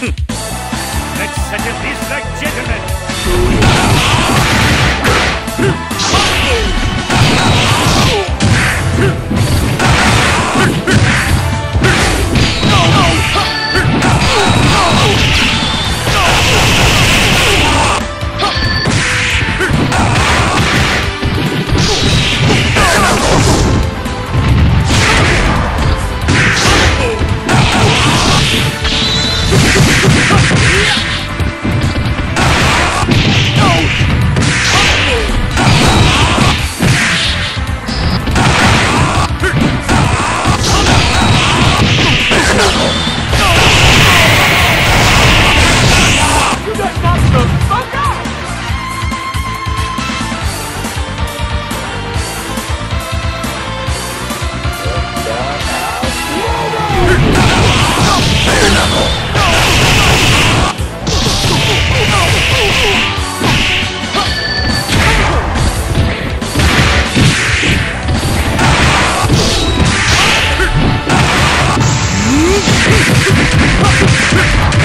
Let's set it this like gentlemen. Fuck!